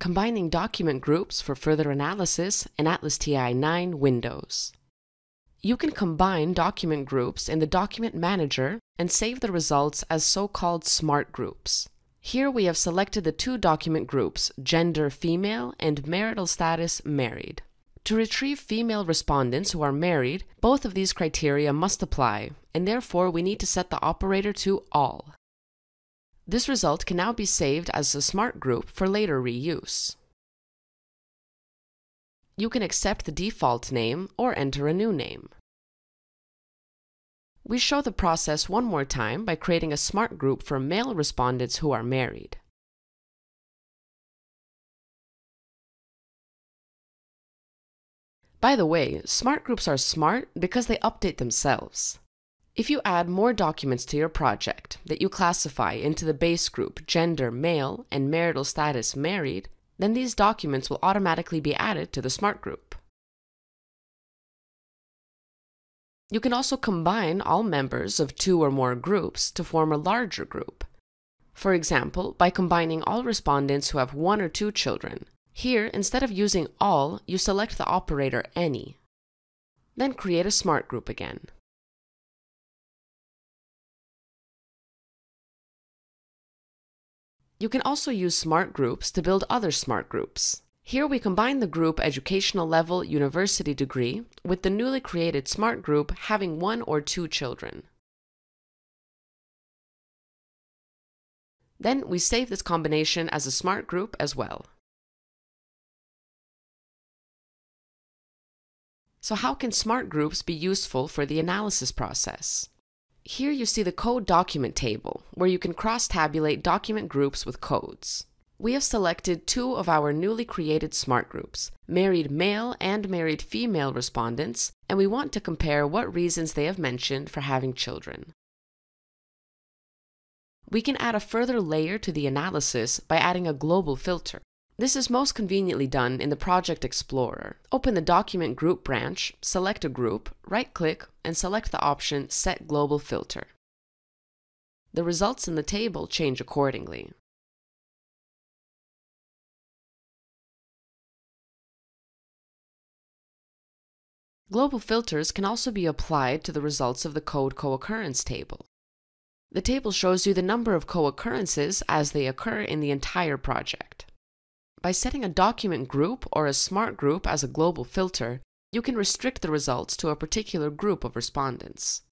Combining document groups for further analysis in ATLAS.ti 9 Windows. You can combine document groups in the Document Manager and save the results as so-called smart groups. Here we have selected the two document groups, gender female and marital status married. To retrieve female respondents who are married, both of these criteria must apply, and therefore we need to set the operator to all. This result can now be saved as a smart group for later reuse. You can accept the default name or enter a new name. We show the process one more time by creating a smart group for male respondents who are married. By the way, smart groups are smart because they update themselves. If you add more documents to your project that you classify into the base group gender male and marital status married, then these documents will automatically be added to the smart group. You can also combine all members of two or more groups to form a larger group. For example, by combining all respondents who have one or two children. Here, instead of using all, you select the operator any. Then create a smart group again. You can also use smart groups to build other smart groups. Here we combine the group educational level university degree with the newly created smart group having one or two children. Then we save this combination as a smart group as well. So how can smart groups be useful for the analysis process? Here you see the code document table, where you can cross-tabulate document groups with codes we have selected two of our newly created smart groups, married male and married female respondents, and we want to compare what reasons they have mentioned for having children. We can add a further layer to the analysis by adding a global filter. This is most conveniently done in the Project Explorer. Open the Document Group branch, select a group, right-click, and select the option Set Global Filter. The results in the table change accordingly. Global filters can also be applied to the results of the code co-occurrence table. The table shows you the number of co-occurrences as they occur in the entire project. By setting a document group or a smart group as a global filter, you can restrict the results to a particular group of respondents.